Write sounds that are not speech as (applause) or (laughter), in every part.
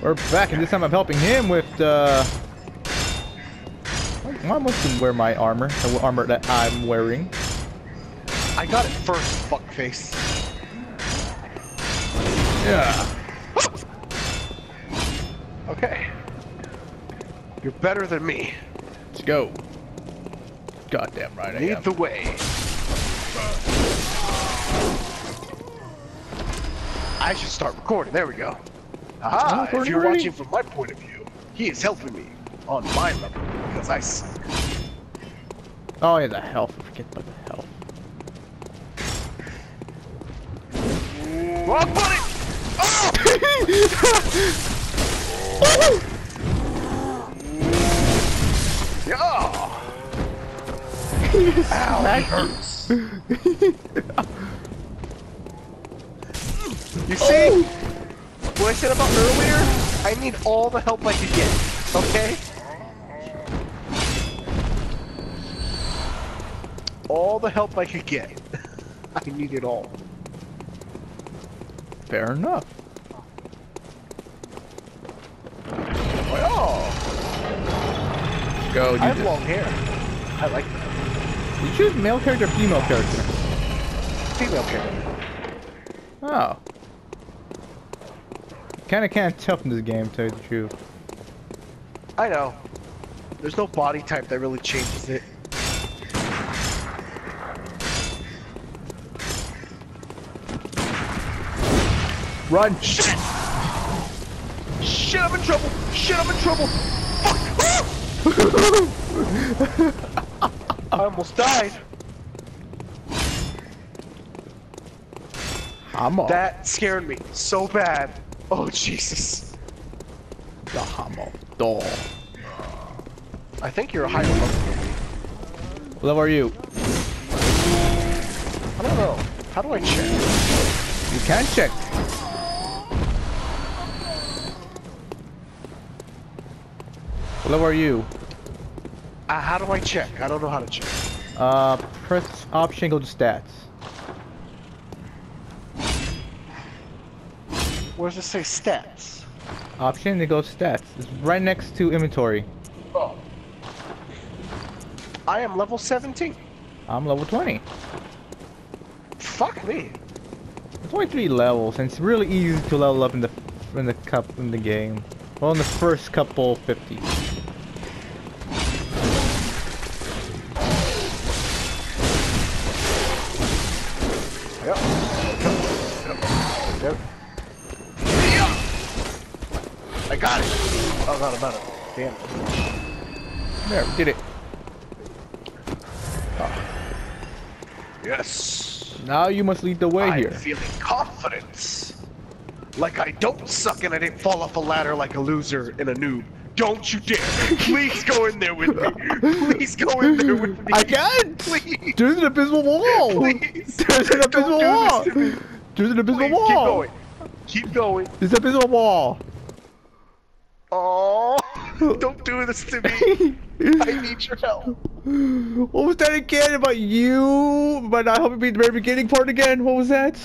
We're back, and this time I'm helping him with uh, the... I almost didn't wear my armor, the armor that I'm wearing. I got it first, fuckface. Yeah. Okay. You're better than me. Let's go. Goddamn right I Lead am. the way. I should start recording. There we go. Aha! If you're already? watching from my point of view, he is helping me on my level because I suck. Oh yeah, the health. Forget about the health. Wrong button! Oh! (laughs) Yeah! Ow, that hurts. You see? What I said about earlier? I need all the help I could get, okay? All the help I could get. (laughs) I need it all. Fair enough. Oh, Go. I have You, long hair. I like that. you choose male character or female character? Female character. Oh. Kinda can't tell from this game, to tell you the truth. I know. There's no body type that really changes it. Run! Shit! Shit, I'm in trouble! Shit, I'm in trouble! Fuck! (laughs) I almost died. I'm off. That scared me so bad. Oh, Jesus. the Hammer door. I think you're a higher level than me. What level are you? I don't know. How do I check? You can check. What level are you? Uh, how do I check? I don't know how to check. Uh, press option, go to stats. Where does it say stats? Option, to go stats. It's right next to inventory. Oh. I am level 17. I'm level 20. Fuck me. It's only three levels, and it's really easy to level up in the in the cup in the game. Well, in the first couple 50. Yep. Yep. Yep. I got it. Oh, not about it. Damn it. There, we did it. Yes. Now you must lead the way I'm here. feeling confidence. Like I don't suck and I didn't fall off a ladder like a loser and a noob. Don't you dare! Please go in there with me. Please go in there with me. I can't! Please. There's an abysmal wall! Please. There's an abysmal wall! this to me. There's an abysmal Please, wall! keep going. Keep going. There's an abysmal wall! Oh, (laughs) don't do this to me. I need your help. What was that again about you? But not helping me at the very beginning part again? What was that?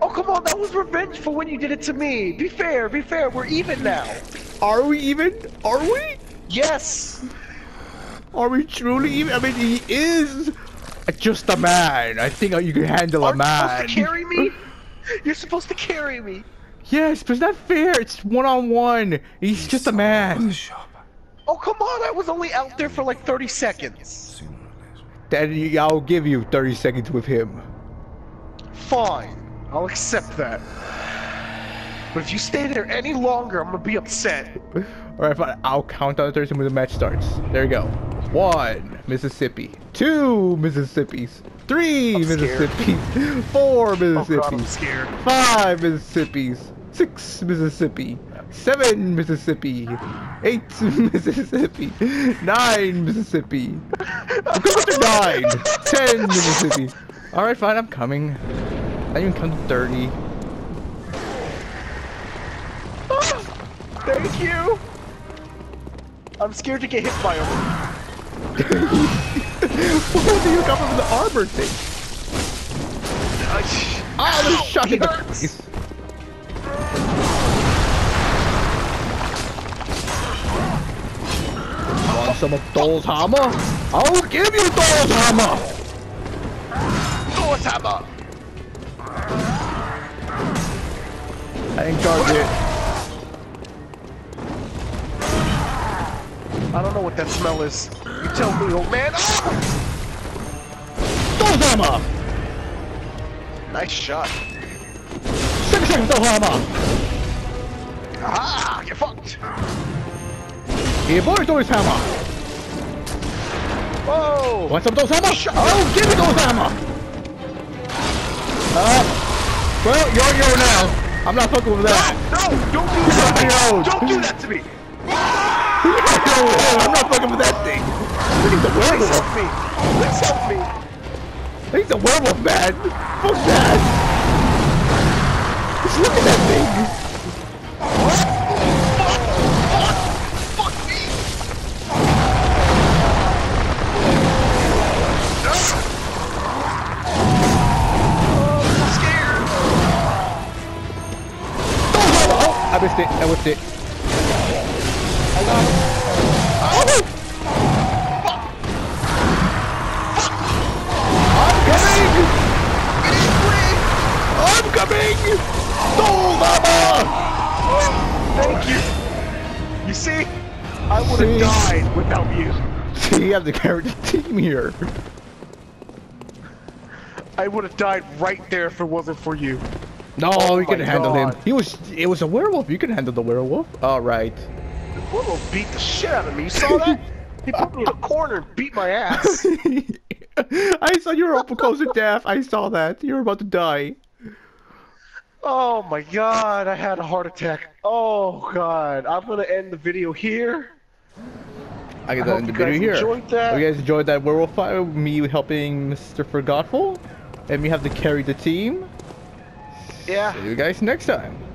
Oh, come on. That was revenge for when you did it to me. Be fair. Be fair. We're even now. Are we even? Are we? Yes. Are we truly even? I mean, he is just a man. I think you can handle a Aren't you man. supposed to carry me? You're supposed to carry me. Yes, but it's not fair. It's one on one. He's just a man. Oh, come on. I was only out there for like 30 seconds. Then I'll give you 30 seconds with him. Fine. I'll accept that. But if you stay there any longer, I'm gonna be upset. Alright, fine. I'll count down to 30 when the match starts. There you go. One, Mississippi. Two, Mississippis. 3 I'm scared. Mississippis. (laughs) Four, Oh god, I'm Mississippis. scared. Five, Mississippis. Six, Mississippi. Seven, Mississippi. Eight, Mississippi. Nine, Mississippi. I'm coming to nine. Ten, Mississippi. Alright, fine, I'm coming. I even come to 30. Thank you. I'm scared to get hit by him. what do you got from the armor thing? Ah, the shot in the face. Some of Thor's hammer? I'll give you Thor's hammer! Thor's hammer! I ain't charged it. I don't know what that smell is. You tell me, old man. Ah! Thor's hammer! Nice shot. Six seconds Thor's hammer! Ah, you're fucked. Here, boy, Thor's hammer! Whoa! Want some Thor's hammer? Shut Oh, give me Thor's hammer! Uh, well, you're your now. I'm not fucking with that. No, (laughs) don't do that to me. Don't do that to me. I'm not fucking with that thing. He's a Please werewolf. help me. Please help me. He's a werewolf, man. Fuck that. Just look at that thing. Fuck I missed it. I whipped it. I. I'm coming! I'm coming! Soul Mama! Thank you. You see, I would have died without you. See, you have the character team here. I would have died right there if it wasn't for you. No, Oh we can my handle him. He was, it was a werewolf. You can handle the werewolf. All right. Willow beat the shit out of me. You saw that? He put me in a corner and beat my ass. (laughs) I saw you were up close to death. I saw that. You were about to die. Oh my god, I had a heart attack. Oh god, I'm gonna end the video here. I get I that hope in the you video guys here. enjoyed that. Hope you guys enjoyed that werewolf fight. Me helping Mr. Forgetful, and me have to carry the team. Yeah. See you guys next time.